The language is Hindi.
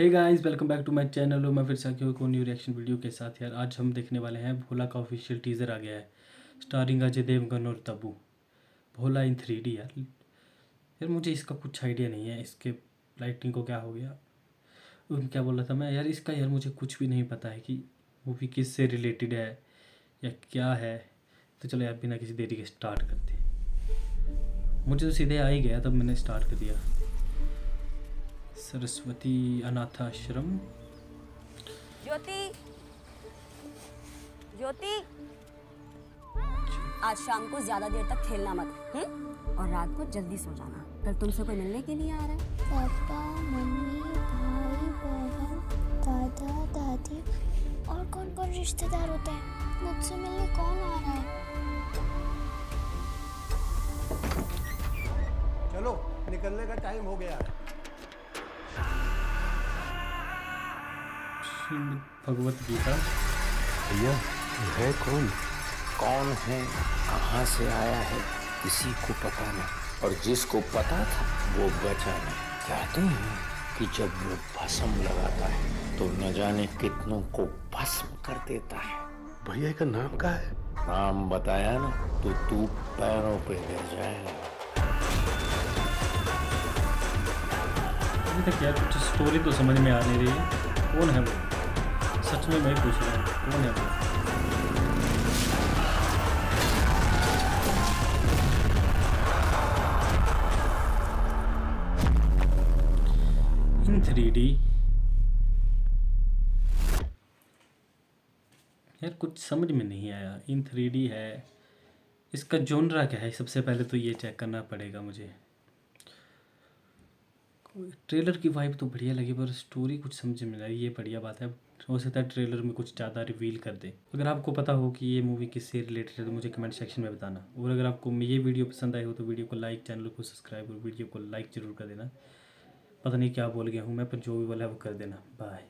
Hey guys welcome back to my channel और मैं फिर से आ गया हूँ न्यू रिएक्शन वीडियो के साथ यार, आज हम देखने वाले हैं भोला का ऑफिशियल टीज़र आ गया है स्टारिंग अजय देवगन और Tabu. Bholaa in three D यार। यार मुझे इसका कुछ आइडिया नहीं है, इसके लाइटिंग को क्या हो गया? क्या बोल था मैं? यार इसका यार मुझे कुछ भी नहीं पता है कि मूवी किस से रिलेटेड है या क्या है। तो चलो यार बिना किसी देरी के स्टार्ट करते मुझे तो सीधे आ ही गया तब मैंने स्टार्ट कर दिया। सरस्वती अनाथाश्रम। ज्योति ज्योति आज शाम को ज़्यादा देर तक खेलना मत हम्म? और रात को जल्दी सो जाना कल तुमसे कोई मिलने के लिए आ रहा है। पापा मम्मी भाई बहन दादा दादी और कौन कौन रिश्तेदार होते हैं? मुझसे मिलने कौन आ रहा है? चलो निकलने का टाइम हो गया। भगवत गीता। भैया है कौन? कौन है? कहाँ से आया है? किसी को पता नहीं। और जिसको पता था वो बचा नहीं। कहते हैं कि जब वो भस्म लगाता है तो न जाने कितनों को भस्म कर देता है। भैया का नाम क्या है? नाम बताया ना तो तू पैरों पे गिर जाएगा अभी तक यार कुछ स्टोरी तो समझ में आ नहीं रही। है कौन है वो? सच में मैं पूछ रहा हूँ, कौन है वो? इन थ्री डी यार, कुछ समझ में नहीं आया। इन थ्री डी है, इसका जोनरा क्या है? सबसे पहले तो ये चेक करना पड़ेगा मुझे। ट्रेलर की वाइब तो बढ़िया लगी, पर स्टोरी कुछ समझ में आई। ये बढ़िया बात है। हो सकता है ट्रेलर में कुछ ज़्यादा रिवील कर दे। अगर आपको पता हो कि ये मूवी किससे रिलेटेड है तो मुझे कमेंट सेक्शन में बताना। और अगर आपको ये वीडियो पसंद आई हो तो वीडियो को लाइक चैनल को सब्सक्राइब और वीडियो को लाइक ज़रूर कर देना। पता नहीं क्या बोल गया हूँ मैं, पर जो भी बोला है वो कर देना। बाय